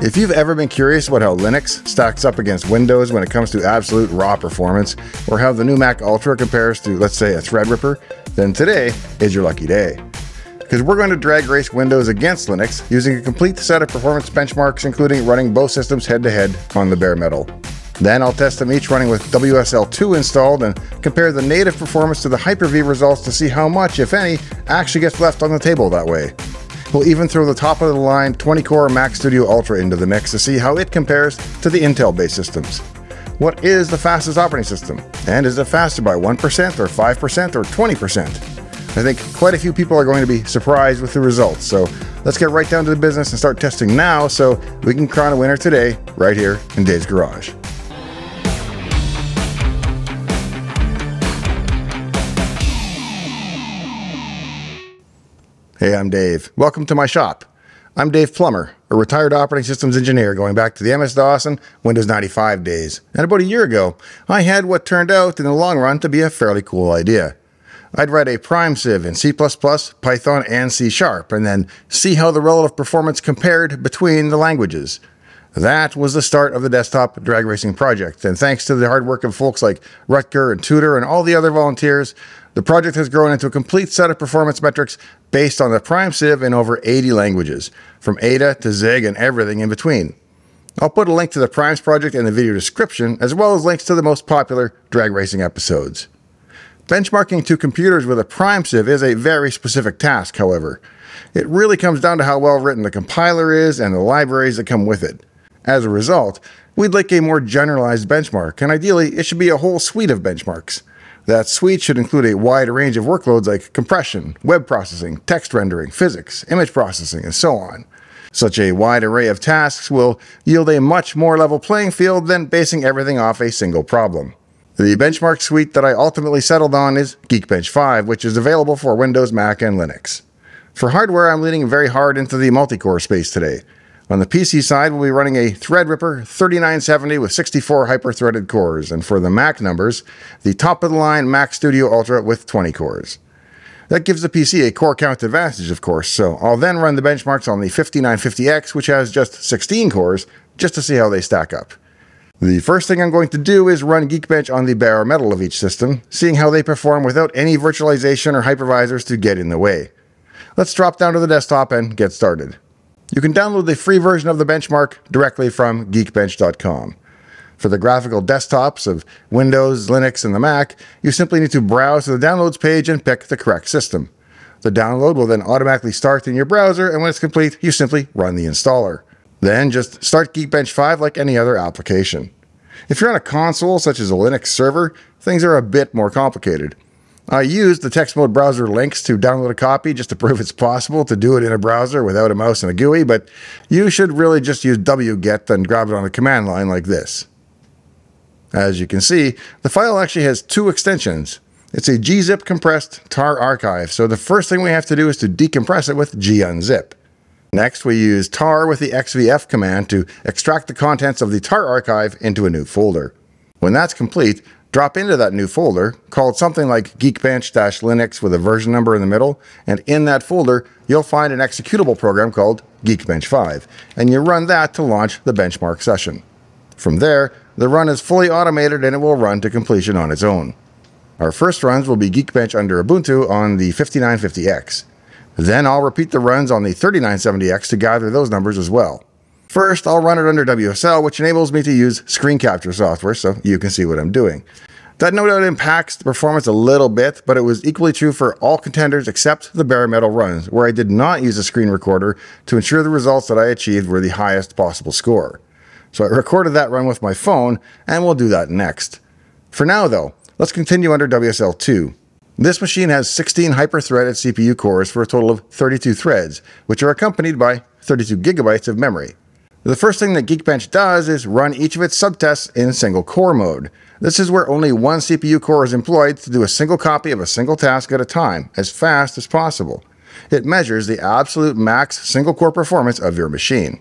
If you've ever been curious about how Linux stacks up against Windows when it comes to absolute raw performance, or how the new Mac Ultra compares to, let's say, a Threadripper, then today is your lucky day. Because we're going to drag race Windows against Linux using a complete set of performance benchmarks, including running both systems head to head on the bare metal. Then I'll test them each running with WSL2 installed and compare the native performance to the Hyper-V results to see how much, if any, actually gets left on the table that way. We'll even throw the top of the line 20 core Mac Studio Ultra into the mix to see how it compares to the Intel based systems. What is the fastest operating system? And is it faster by 1% or 5% or 20%? I think quite a few people are going to be surprised with the results. So let's get right down to the business and start testing now so we can crown a winner today, right here in Dave's Garage. Hey, I'm Dave. Welcome to my shop. I'm Dave Plummer, a retired operating systems engineer going back to the MS DOS and Windows 95 days. And about a year ago, I had what turned out in the long run to be a fairly cool idea. I'd write a prime sieve in C++, Python, and C Sharp, and then see how the relative performance compared between the languages. That was the start of the desktop drag racing project, and thanks to the hard work of folks like Rutger and Tudor and all the other volunteers, the project has grown into a complete set of performance metrics based on the Prime Sieve in over 80 languages, from Ada to Zig and everything in between. I'll put a link to the Primes project in the video description, as well as links to the most popular drag racing episodes. Benchmarking two computers with a Prime Sieve is a very specific task, however. It really comes down to how well written the compiler is and the libraries that come with it. As a result, we'd like a more generalized benchmark, and ideally, it should be a whole suite of benchmarks. That suite should include a wide range of workloads like compression, web processing, text rendering, physics, image processing, and so on. Such a wide array of tasks will yield a much more level playing field than basing everything off a single problem. The benchmark suite that I ultimately settled on is Geekbench 5, which is available for Windows, Mac, and Linux. For hardware, I'm leaning very hard into the multi-core space today. On the PC side, we'll be running a Threadripper 3970 with 64 hyper-threaded cores, and for the Mac numbers, the top-of-the-line Mac Studio Ultra with 20 cores. That gives the PC a core count advantage, of course, so I'll then run the benchmarks on the 5950X, which has just 16 cores, just to see how they stack up. The first thing I'm going to do is run Geekbench on the bare metal of each system, seeing how they perform without any virtualization or hypervisors to get in the way. Let's drop down to the desktop and get started. You can download the free version of the benchmark directly from geekbench.com. For the graphical desktops of Windows, Linux, and the Mac, you simply need to browse to the downloads page and pick the correct system. The download will then automatically start in your browser, and when it's complete, you simply run the installer. Then just start Geekbench 5 like any other application. If you're on a console such as a Linux server, things are a bit more complicated. I used the text mode browser links to download a copy just to prove it's possible to do it in a browser without a mouse and a GUI, but you should really just use wget and grab it on the command line like this. As you can see, the file actually has two extensions. It's a gzip compressed tar archive, so the first thing we have to do is to decompress it with gunzip. Next, we use tar with the xvf command to extract the contents of the tar archive into a new folder. When that's complete, drop into that new folder called something like geekbench-linux with a version number in the middle, and in that folder, you'll find an executable program called Geekbench 5, and you run that to launch the benchmark session. From there, the run is fully automated and it will run to completion on its own. Our first runs will be Geekbench under Ubuntu on the 5950X. Then I'll repeat the runs on the 3970X to gather those numbers as well. First, I'll run it under WSL, which enables me to use screen capture software so you can see what I'm doing. That no doubt impacts the performance a little bit, but it was equally true for all contenders except the bare metal runs, where I did not use a screen recorder to ensure the results that I achieved were the highest possible score. So I recorded that run with my phone, and we'll do that next. For now, though, let's continue under WSL2. This machine has 16 hyper-threaded CPU cores for a total of 32 threads, which are accompanied by 32 gigabytes of memory. The first thing that Geekbench does is run each of its subtests in single core mode. This is where only one CPU core is employed to do a single copy of a single task at a time, as fast as possible. It measures the absolute max single core performance of your machine.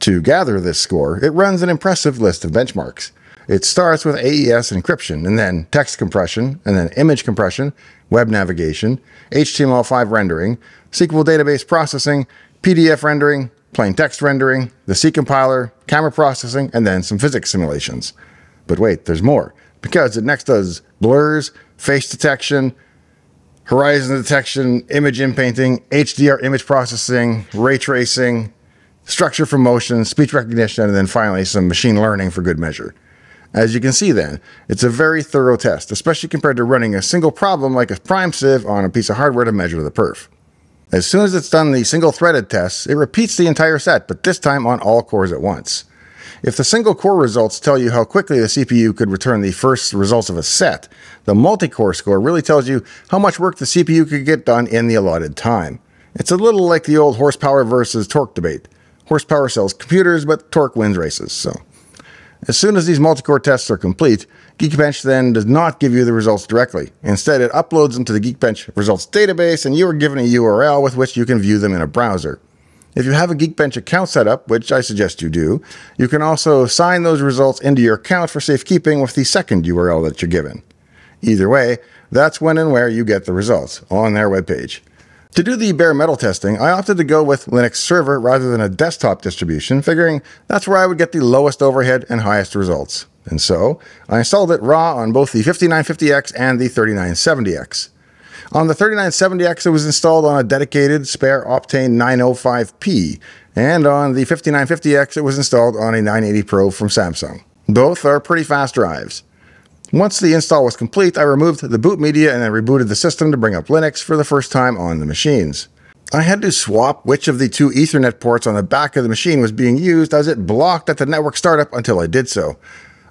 To gather this score, it runs an impressive list of benchmarks. It starts with AES encryption, and then text compression, and then image compression, web navigation, HTML5 rendering, SQL database processing, PDF rendering, plain text rendering, the C compiler, camera processing, and then some physics simulations. But wait, there's more, because it next does blurs, face detection, horizon detection, image inpainting, HDR image processing, ray tracing, structure from motion, speech recognition, and then finally some machine learning for good measure. As you can see then, it's a very thorough test, especially compared to running a single problem like a prime sieve on a piece of hardware to measure the perf. As soon as it's done the single threaded tests, it repeats the entire set, but this time on all cores at once. If the single core results tell you how quickly the CPU could return the first results of a set, the multi-core score really tells you how much work the CPU could get done in the allotted time. It's a little like the old horsepower versus torque debate. Horsepower sells computers, but torque wins races, so. As soon as these multi-core tests are complete, Geekbench then does not give you the results directly. Instead, it uploads them to the Geekbench results database, and you are given a URL with which you can view them in a browser. If you have a Geekbench account set up, which I suggest you do, you can also sign those results into your account for safekeeping with the second URL that you're given. Either way, that's when and where you get the results on their webpage. To do the bare metal testing, I opted to go with Linux Server rather than a desktop distribution, figuring that's where I would get the lowest overhead and highest results. And so, I installed it raw on both the 5950X and the 3970X. On the 3970X, it was installed on a dedicated spare Optane 905P, and on the 5950X, it was installed on a 980 Pro from Samsung. Both are pretty fast drives. Once the install was complete, I removed the boot media and then rebooted the system to bring up Linux for the first time on the machines. I had to swap which of the two Ethernet ports on the back of the machine was being used as it blocked at the network startup until I did so.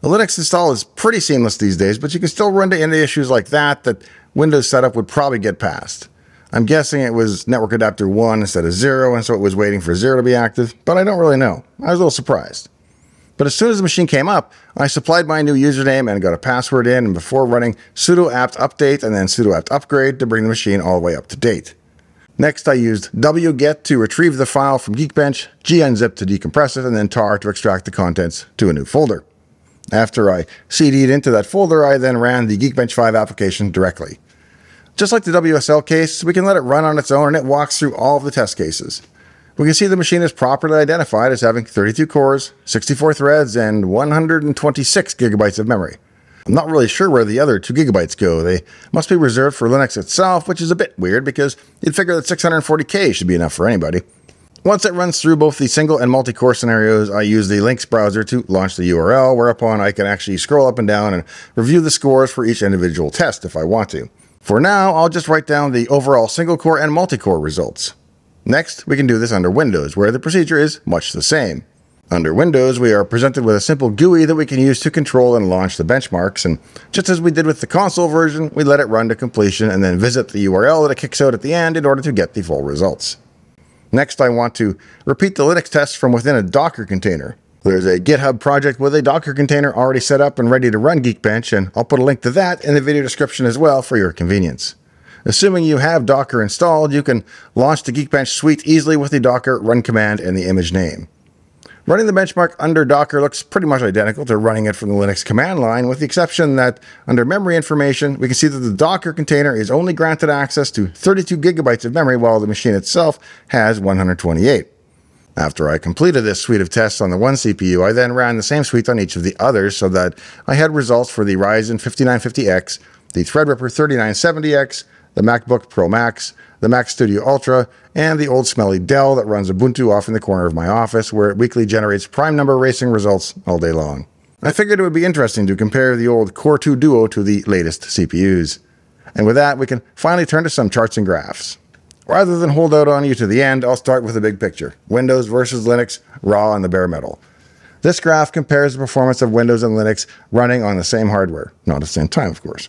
A Linux install is pretty seamless these days, but you can still run into issues like that that Windows setup would probably get past. I'm guessing it was network adapter 1 instead of 0, and so it was waiting for 0 to be active, but I don't really know. I was a little surprised. But as soon as the machine came up, I supplied my new username and got a password in, and before running sudo apt update and then sudo apt upgrade to bring the machine all the way up to date. Next, I used wget to retrieve the file from Geekbench, gunzip to decompress it, and then tar to extract the contents to a new folder. After I CD'd into that folder, I then ran the Geekbench 5 application directly. Just like the WSL case, we can let it run on its own and it walks through all of the test cases. We can see the machine is properly identified as having 32 cores, 64 threads, and 126 gigabytes of memory. I'm not really sure where the other 2 gigabytes go. They must be reserved for Linux itself, which is a bit weird because you'd figure that 640k should be enough for anybody. Once it runs through both the single and multi-core scenarios, I use the Lynx browser to launch the URL, whereupon I can actually scroll up and down and review the scores for each individual test if I want to. For now, I'll just write down the overall single-core and multi-core results. Next, we can do this under Windows, where the procedure is much the same. Under Windows, we are presented with a simple GUI that we can use to control and launch the benchmarks, and just as we did with the console version, we let it run to completion and then visit the URL that it kicks out at the end in order to get the full results. Next, I want to repeat the Linux test from within a Docker container. There's a GitHub project with a Docker container already set up and ready to run Geekbench, and I'll put a link to that in the video description as well for your convenience. Assuming you have Docker installed, you can launch the Geekbench suite easily with the Docker run command and the image name. Running the benchmark under Docker looks pretty much identical to running it from the Linux command line, with the exception that under memory information, we can see that the Docker container is only granted access to 32 gigabytes of memory, while the machine itself has 128. After I completed this suite of tests on the one CPU, I then ran the same suite on each of the others so that I had results for the Ryzen 5950X, the Threadripper 3970X, the MacBook Pro Max, the Mac Studio Ultra, and the old smelly Dell that runs Ubuntu off in the corner of my office where it weekly generates prime number racing results all day long. I figured it would be interesting to compare the old Core 2 Duo to the latest CPUs. And with that, we can finally turn to some charts and graphs. Rather than hold out on you to the end, I'll start with the big picture Windows versus Linux, raw and the bare metal. This graph compares the performance of Windows and Linux running on the same hardware, not at the same time, of course.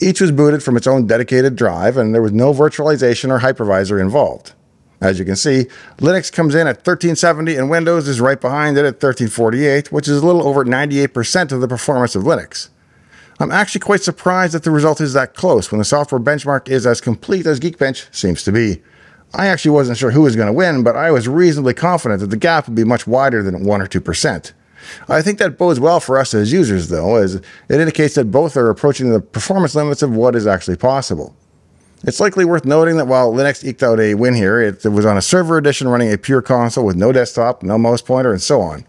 Each was booted from its own dedicated drive, and there was no virtualization or hypervisor involved. As you can see, Linux comes in at 1370 and Windows is right behind it at 1348, which is a little over 98% of the performance of Linux. I'm actually quite surprised that the result is that close when the software benchmark is as complete as Geekbench seems to be. I actually wasn't sure who was going to win, but I was reasonably confident that the gap would be much wider than 1 or 2%. I think that bodes well for us as users, though, as it indicates that both are approaching the performance limits of what is actually possible. It's likely worth noting that while Linux eked out a win here, it was on a server edition running a pure console with no desktop, no mouse pointer, and so on.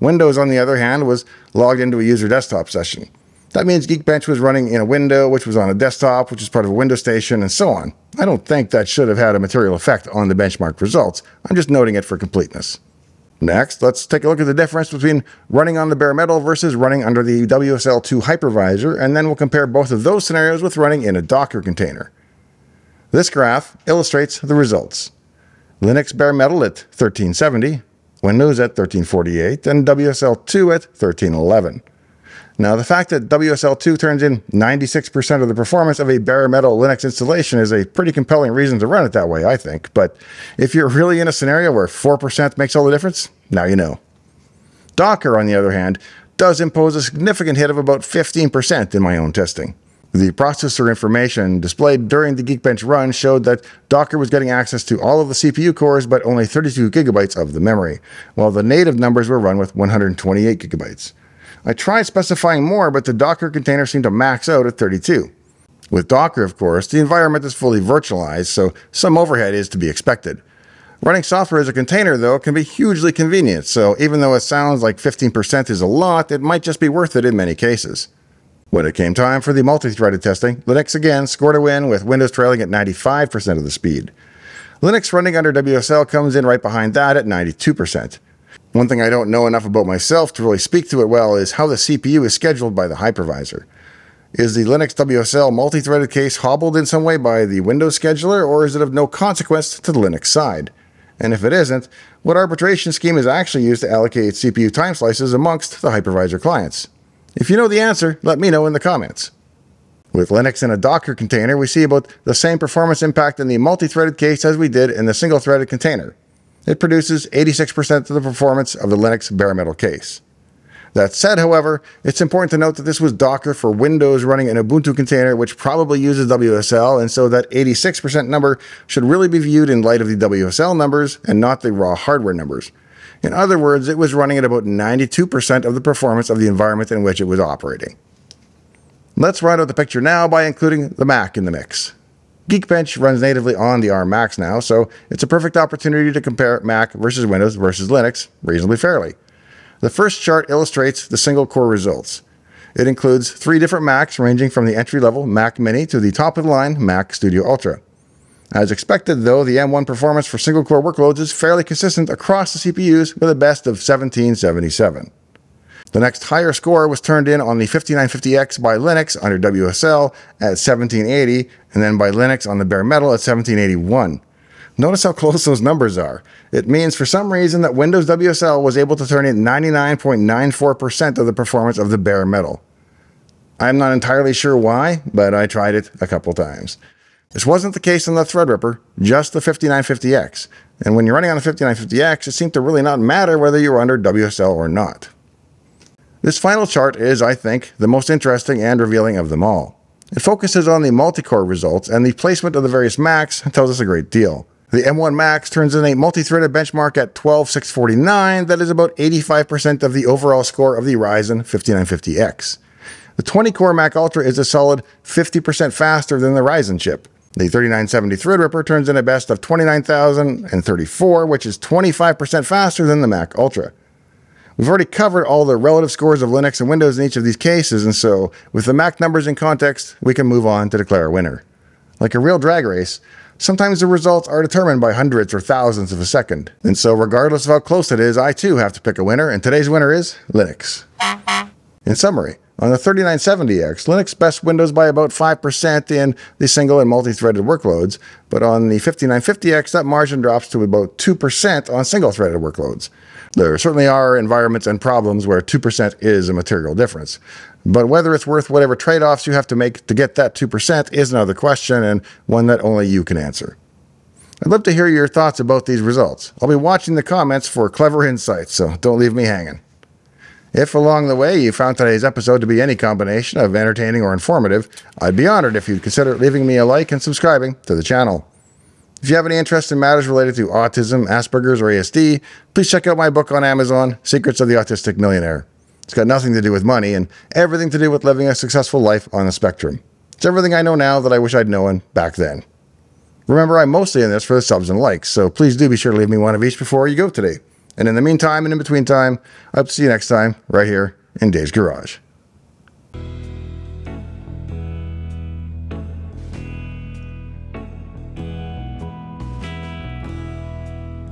Windows, on the other hand, was logged into a user desktop session. That means Geekbench was running in a window, which was on a desktop, which is part of a window station, and so on. I don't think that should have had a material effect on the benchmark results. I'm just noting it for completeness. Next, let's take a look at the difference between running on the bare metal versus running under the WSL2 hypervisor, and then we'll compare both of those scenarios with running in a Docker container. This graph illustrates the results. Linux bare metal at 1370, Windows at 1348, and WSL2 at 1311. Now, the fact that WSL2 turns in 96% of the performance of a bare metal Linux installation is a pretty compelling reason to run it that way, I think. But if you're really in a scenario where 4% makes all the difference, now you know. Docker, on the other hand, does impose a significant hit of about 15% in my own testing. The processor information displayed during the Geekbench run showed that Docker was getting access to all of the CPU cores but only 32 gigabytes of the memory, while the native numbers were run with 128 gigabytes. I tried specifying more, but the Docker container seemed to max out at 32. With Docker, of course, the environment is fully virtualized, so some overhead is to be expected. Running software as a container, though, can be hugely convenient, so even though it sounds like 15% is a lot, it might just be worth it in many cases. When it came time for the multi-threaded testing, Linux again scored a win with Windows trailing at 95% of the speed. Linux running under WSL comes in right behind that at 92%. One thing I don't know enough about myself to really speak to it well is how the CPU is scheduled by the hypervisor. Is the Linux WSL multi-threaded case hobbled in some way by the Windows scheduler, or is it of no consequence to the Linux side? And if it isn't, what arbitration scheme is actually used to allocate CPU time slices amongst the hypervisor clients? If you know the answer, let me know in the comments. With Linux in a Docker container, we see about the same performance impact in the multi-threaded case as we did in the single-threaded container. It produces 86% of the performance of the Linux bare metal case. That said, however, it's important to note that this was Docker for Windows running an Ubuntu container, which probably uses WSL, and so that 86% number should really be viewed in light of the WSL numbers and not the raw hardware numbers. In other words, it was running at about 92% of the performance of the environment in which it was operating. Let's round out the picture now by including the Mac in the mix. Geekbench runs natively on the ARM Macs now, so it's a perfect opportunity to compare Mac versus Windows versus Linux reasonably fairly. The first chart illustrates the single core results. It includes three different Macs ranging from the entry level Mac Mini to the top of the line Mac Studio Ultra. As expected, though, the M1 performance for single core workloads is fairly consistent across the CPUs with a best of 1777. The next higher score was turned in on the 5950X by Linux under WSL at 1780, and then by Linux on the bare metal at 1781. Notice how close those numbers are. It means for some reason that Windows WSL was able to turn in 99.94% of the performance of the bare metal. I'm not entirely sure why, but I tried it a couple times. This wasn't the case on the Threadripper, just the 5950X. And when you're running on the 5950X, it seemed to really not matter whether you were under WSL or not. This final chart is, I think, the most interesting and revealing of them all. It focuses on the multi-core results, and the placement of the various Macs tells us a great deal. The M1 Max turns in a multi-threaded benchmark at 12649 that is about 85% of the overall score of the Ryzen 5950X. The 20-core Mac Ultra is a solid 50% faster than the Ryzen chip. The 3970 Threadripper turns in a best of 29,034, which is 25% faster than the Mac Ultra. We've already covered all the relative scores of Linux and Windows in each of these cases, and so with the Mac numbers in context, we can move on to declare a winner. Like a real drag race, sometimes the results are determined by hundreds or thousands of a second. And so regardless of how close it is, I too have to pick a winner, and today's winner is Linux. In summary, on the 3970X, Linux best Windows by about 5% in the single and multi-threaded workloads, but on the 5950X, that margin drops to about 2% on single-threaded workloads. There certainly are environments and problems where 2% is a material difference. But whether it's worth whatever trade-offs you have to make to get that 2% is another question and one that only you can answer. I'd love to hear your thoughts about these results. I'll be watching the comments for clever insights, so don't leave me hanging. If along the way you found today's episode to be any combination of entertaining or informative, I'd be honored if you'd consider leaving me a like and subscribing to the channel. If you have any interest in matters related to autism, Asperger's, or ASD, please check out my book on Amazon, Secrets of the Autistic Millionaire. It's got nothing to do with money and everything to do with living a successful life on the spectrum. It's everything I know now that I wish I'd known back then. Remember, I'm mostly in this for the subs and likes, so please do be sure to leave me one of each before you go today. And in the meantime and in between time, I hope to see you next time right here in Dave's Garage.